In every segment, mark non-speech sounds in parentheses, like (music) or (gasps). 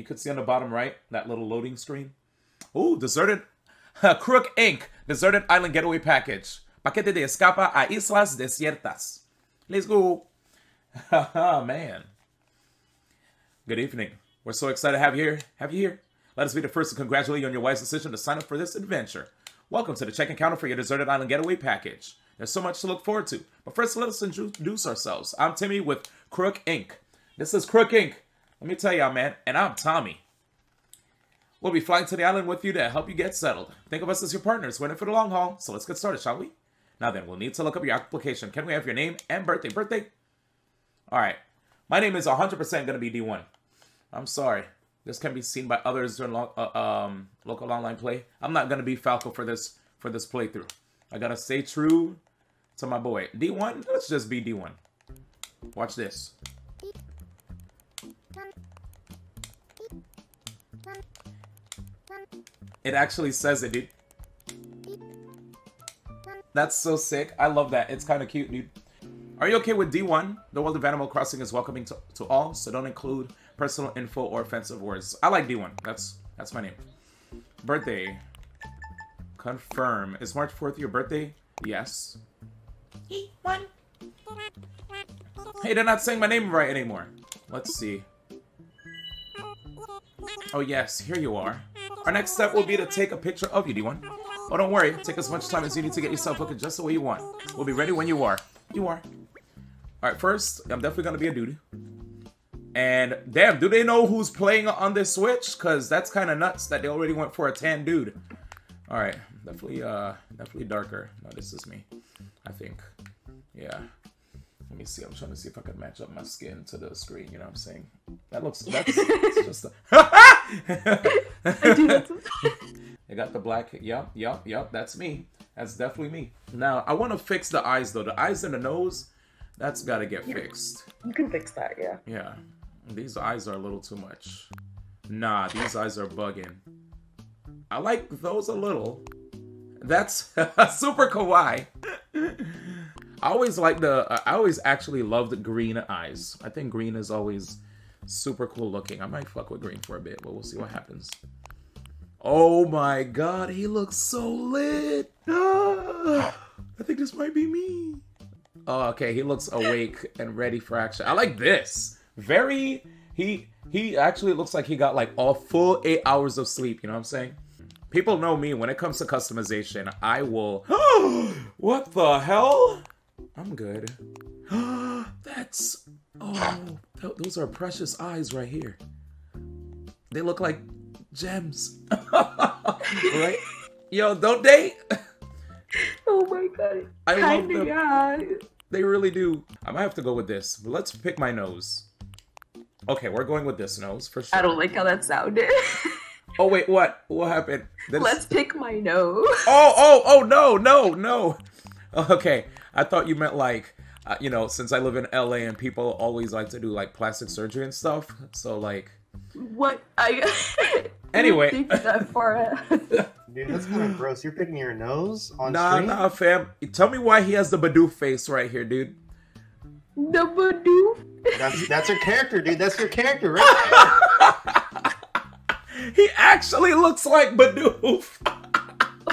you could see on the bottom right that little loading screen. Ooh, deserted (laughs) Crook Inc. Deserted Island Getaway Package. Paquete de escapa a islas desiertas. Let's go. (laughs) Man. Good evening. We're so excited to have you here. Have you here? Let us be the first to congratulate you on your wise decision to sign up for this adventure. Welcome to the check-in counter for your Deserted Island Getaway Package. There's so much to look forward to. But first, let us introduce ourselves. I'm Timmy with Crook Inc. This is Crook Inc. Let me tell y'all, man. And I'm Tommy. We'll be flying to the island with you to help you get settled. Think of us as your partners. In for the long haul. So let's get started, shall we? Now then, we'll need to look up your application. Can we have your name and birthday? Birthday? All right. My name is 100% going to be D1. I'm sorry. This can be seen by others during uh, um, local online play. I'm not going to be Falco for this for this playthrough. I got to stay true to my boy. D1? Let's just be D1. Watch this. It actually says it, dude. That's so sick. I love that. It's kind of cute, dude. Are you okay with D1? The world of Animal Crossing is welcoming to, to all, so don't include personal info or offensive words. I like D1. That's that's my name. Birthday. Confirm. Is March 4th your birthday? Yes. D1. Hey, they're not saying my name right anymore. Let's see. Oh yes, here you are. Our next step will be to take a picture of you, D1. Oh, don't worry. Take as much time as you need to get yourself looking just the way you want. We'll be ready when you are. You are. Alright, first, I'm definitely going to be a dude. And, damn, do they know who's playing on this Switch? Because that's kind of nuts that they already went for a tan dude. Alright, definitely, uh, definitely darker. No, this is me. I think. Yeah. Let me see. I'm trying to see if I can match up my skin to the screen. You know what I'm saying? That looks. That's, that's just. A... (laughs) (laughs) I (laughs) got the black. Yup, yup, yup. That's me. That's definitely me. Now I want to fix the eyes though. The eyes and the nose. That's got to get Yeah. fixed. You can fix that, yeah. Yeah. These eyes are a little too much. Nah, these eyes are bugging. I like those a little. That's (laughs) super kawaii. I always like the. I always actually loved green eyes. I think green is always super cool looking. I might fuck with green for a bit, but we'll see what happens. Oh my god, he looks so lit. Ah, I think this might be me. Oh, okay. He looks awake and ready for action. I like this. Very. He he actually looks like he got like all full eight hours of sleep. You know what I'm saying? People know me when it comes to customization. I will. (gasps) what the hell? I'm good. (gasps) That's. Oh, those are precious eyes right here. They look like gems. (laughs) right? Yo, don't they? (laughs) Oh my god. I love them. They really do. I might have to go with this. But let's pick my nose. Okay, we're going with this nose for sure. I don't like how that sounded. (laughs) Oh wait, what? What happened? Let's pick my nose. Oh, oh, oh, no, no, no. Okay, I thought you meant like, uh, you know, since I live in LA and people always like to do like plastic surgery and stuff. So like, What? I. (laughs) Anyway. I didn't think that far ahead. (laughs) Dude, that's kind of gross. You're picking your nose on nah, stream? nah, fam. Tell me why he has the Badoo face right here, dude. the Badoo. That's that's your character, dude. That's your character, right? (laughs) He actually looks like Badoo.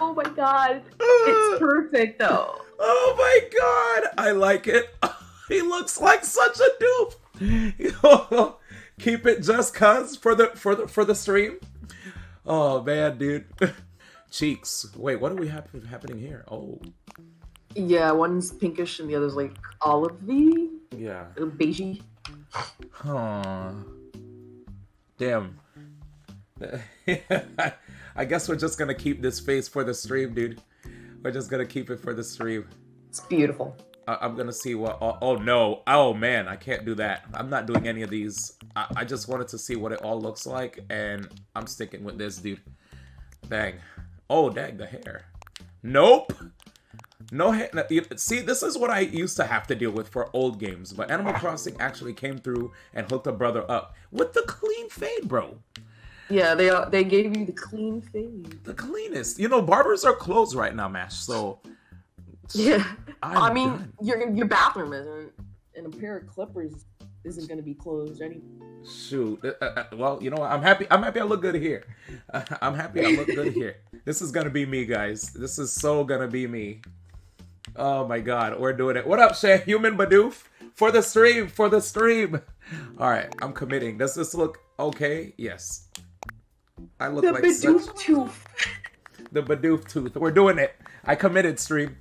Oh my god. It's perfect though. Oh my god, I like it. (laughs) He looks like such a doof. (laughs) Keep it just cuz for the for the for the stream. Oh man, dude. (laughs) Cheeks. Wait, what do we have happening here? Oh, Yeah, one's pinkish and the other's like olivey, yeah. beigey. Huh. Damn. I guess we're just gonna keep this face for the stream, dude. We're just gonna keep it for the stream. It's beautiful. I- I'm gonna see what. Oh, oh no! Oh man, I can't do that. I'm not doing any of these. I, I just wanted to see what it all looks like, and I'm sticking with this, dude. Dang. Oh, dang the hair. Nope. No hair. no, See, this is what I used to have to deal with for old games, but Animal Crossing actually came through and hooked a brother up with the clean fade, bro. Yeah, they uh, they gave you the clean fade. The cleanest. You know, barbers are closed right now, Mash. So (laughs) Yeah. I'm I mean, done. your your bathroom isn't, and a pair of clippers isn't gonna be closed any. Shoot. Uh, uh, uh, well, you know what? I'm happy. (laughs) I'm happy. I look good here. Uh, I'm happy. I look good here. This is gonna be me, guys. This is so gonna be me. Oh my God, we're doing it. What up, Shay? Human Bidoof for the stream. For the stream. All right, I'm committing. Does this look okay? Yes. I look The like such tooth. the Bidoof tooth. We're doing it. I committed, stream.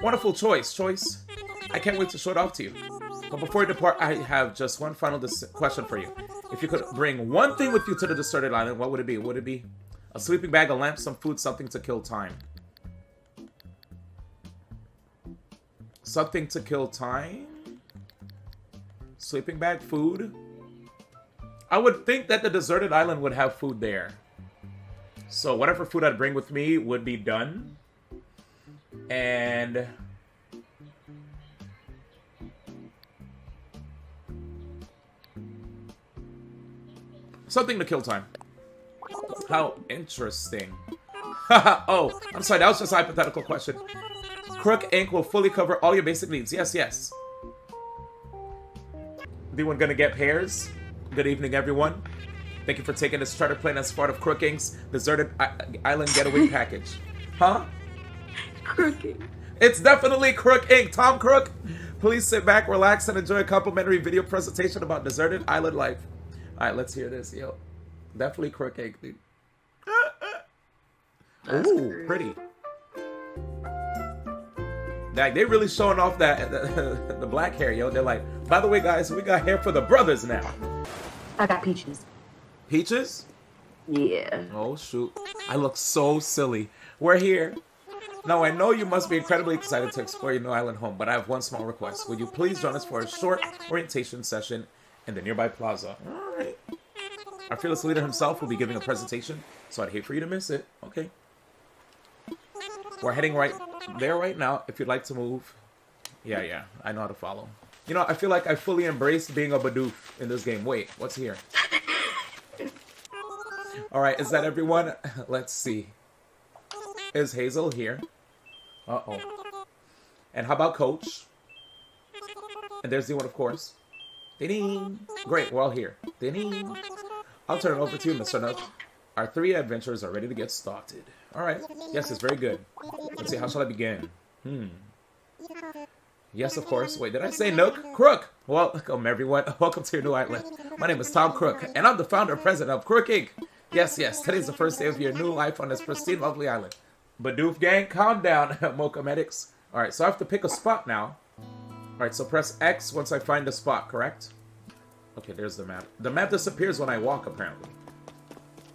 Wonderful choice, choice. I can't wait to show it off to you. But before we depart, I have just one final question for you. If you could bring one thing with you to the deserted island, what would it be? Would it be a sleeping bag, a lamp, some food, something to kill time? Something to kill time? Sleeping bag, food? I would think that the deserted island would have food there. So whatever food I'd bring with me would be done. And something to kill time. How interesting. (laughs) oh, I'm sorry, that was just a hypothetical question. Crook Inc. will fully cover all your basic needs. Yes, yes. Anyone gonna get pairs? Good evening, everyone. Thank you for taking this charter plane as part of Crooking's deserted I- island getaway (laughs) package. Huh? Crooked. It's definitely Crook Inc. Tom Crook. Please sit back, relax, and enjoy a complimentary video presentation about deserted island life. All right, let's hear this, yo. Definitely Crook Inc. Dude. Ooh, pretty. Like they really showing off that the, (laughs) the black hair, yo. They're like, by the way, guys, we got hair for the brothers now. I got peaches. Peaches? Yeah. Oh shoot. I look so silly. We're here. Now I know you must be incredibly excited to explore your new island home, but I have one small request. Would you please join us for a short orientation session in the nearby plaza? Alright. Our fearless leader himself will be giving a presentation, so I'd hate for you to miss it. Okay. We're heading right there right now. If you'd like to move. Yeah, yeah. I know how to follow. You know, I feel like I fully embraced being a Bidoof in this game. Wait, what's here? Alright, is that everyone? (laughs) Let's see. Is Hazel here? Uh-oh. And how about Coach? And there's the one, of course. Ding! Great, we're all here. Ding! I'll turn it over to you, Mr. Nook. Our three adventures are ready to get started. Alright. Yes, it's very good. Let's see, how shall I begin? Hmm. Yes, of course. Wait, did I say Nook? Crook! Welcome, everyone. (laughs) Welcome to your new island. My name is Tom Crook, and I'm the founder and president of Crook Inc. Yes, yes, today's the first day of your new life on this pristine, lovely island. Bidoof gang, calm down, (laughs) Mocha Medics. Alright, so I have to pick a spot now. Alright, so press X once I find the spot, correct? Okay, there's the map. The map disappears when I walk, apparently.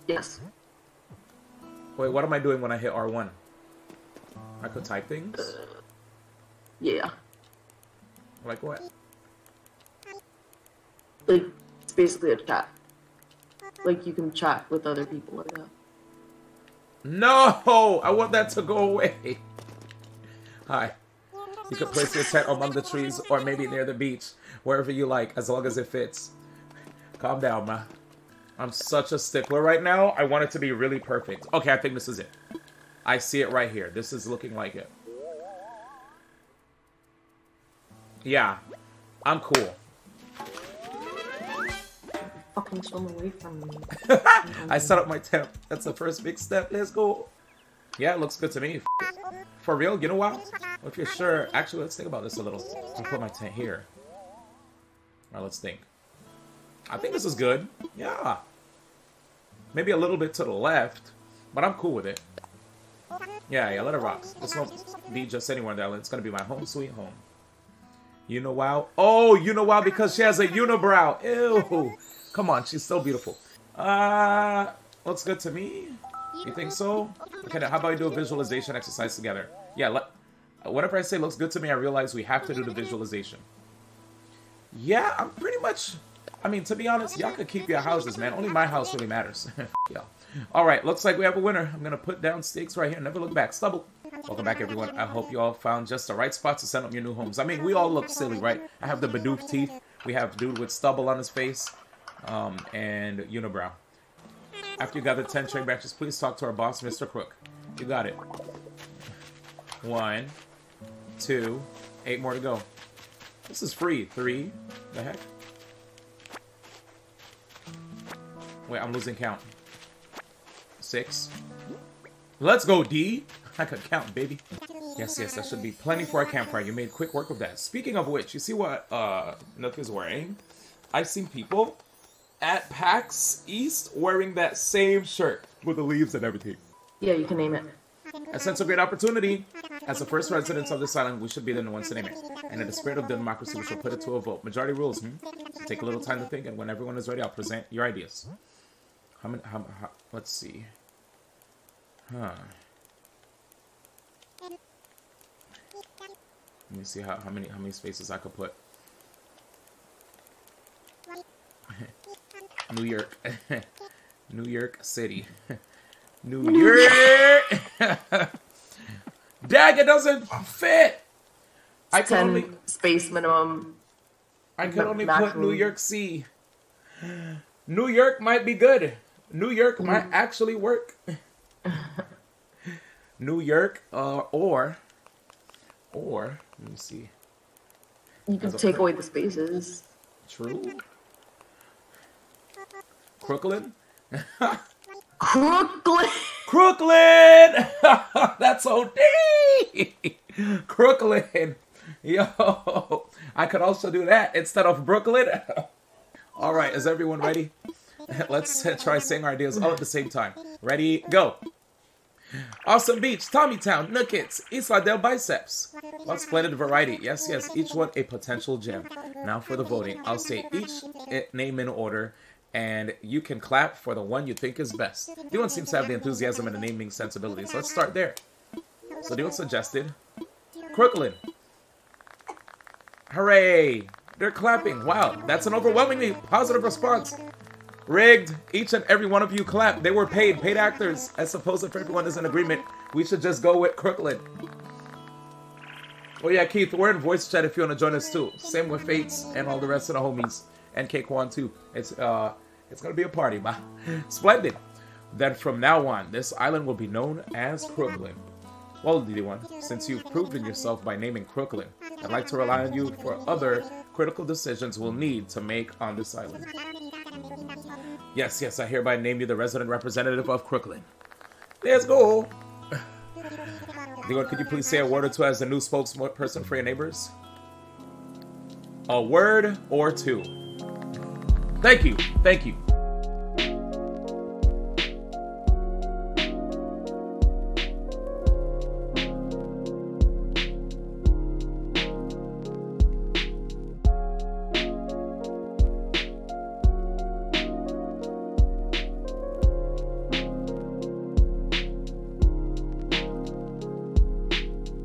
Yes. Wait, what am I doing when I hit R1? I could type things? Yeah. Like what? Like it's basically a chat. Like you can chat with other people like that. No! I want that to go away. (laughs) Hi. You can place your tent among the trees or maybe near the beach, wherever you like, as long as it fits. Calm down, ma. I'm such a stickler right now. I want it to be really perfect. Okay, I think this is it. I see it right here. This is looking like it. Yeah. I'm cool. Fucking swim away from me. (laughs) I set up my tent. That's the first big step. Let's go. Yeah, it looks good to me. For real, you know what? If you're sure, actually, let's think about this a little. I'll put my tent here. Alright, let's think. I think this is good. Yeah. Maybe a little bit to the left, but I'm cool with it. Yeah, yeah, let it rock. This won't be just anywhere in the island. It's gonna be my home sweet home. You know wow? Oh, you know wow because she has a unibrow. Ew. Come on, she's so beautiful. Uh, looks good to me. You think so? Okay, now how about we do a visualization exercise together? Yeah, let, whatever I say looks good to me, I realize we have to do the visualization. Yeah, I'm pretty much... I mean, to be honest, y'all could keep your houses, man. Only my house really matters. (laughs) y'all. Alright, looks like we have a winner. I'm gonna put down stakes right here. Never look back. Stubble. Welcome back, everyone. I hope you all found just the right spot to set up your new homes. I mean, we all look silly, right? I have the Bidoof teeth. We have dude with stubble on his face um, and unibrow. After you gather 10 train branches, please talk to our boss, Mr. Crook. You got it. One, two, eight more to go. This is free. Three. The heck? Wait, I'm losing count. Six. Let's go, D. I could count, baby. Yes, yes, that should be plenty for a campfire. You made quick work of that. Speaking of which, you see what uh, Nook is wearing? I've seen people at PAX East wearing that same shirt with the leaves and everything. Yeah, you can name it. A sense of great opportunity. As the first residents of this island, we should be the ones to name it. And in the spirit of democracy, we shall put it to a vote. Majority rules, hmm? So take a little time to think, and when everyone is ready, I'll present your ideas. How many, how, how, let's see. Huh. Let me see how, how many how many spaces I could put. (laughs) New York. (laughs) New York City. (laughs) New York. Dag, it doesn't fit. I can only space minimum. I could only put New. York C. New York might be good. New York might Mm. actually work. New York, uh, or, or let me see. You can take away the spaces. True. Crooklyn. (laughs) Crooklyn. Crooklyn! (laughs) That's OD! Crooklyn! Yo! I could also do that instead of Brooklyn. (laughs) Alright, is everyone ready? Let's try saying our ideas all at the same time. Ready, go! Awesome Beach, Tommy Tommytown, Nuggets, Isla del Biceps. What splendid variety. Yes, yes, each one a potential gem. Now for the voting. I'll say each name in order, and you can clap for the one you think is best. Dylan seems to have the enthusiasm and the naming sensibilities. Let's start there. So Dylan suggested Crooklyn. Hooray! They're clapping. Wow, that's an overwhelmingly positive response. Rigged. Each and every one of you clap. They were paid, paid actors. I suppose if everyone is in agreement, we should just go with Crooklyn. Oh yeah, Keith, we're in voice chat if you want to join us too. Same with Fates and all the rest of the homies. And K-Kwan too. It's uh it's gonna be a party, ma. (laughs) Splendid. Then from now on, this island will be known as Crooklyn. Well, D1, since you've proven yourself by naming Crooklyn, I'd like to rely on you for other critical decisions we'll need to make on this island. Yes, yes, I hereby name you the resident representative of Crooklyn. Let's go. D1, could you please say a word or two as the new spokesperson for your neighbors? A word or two. Thank you, thank you.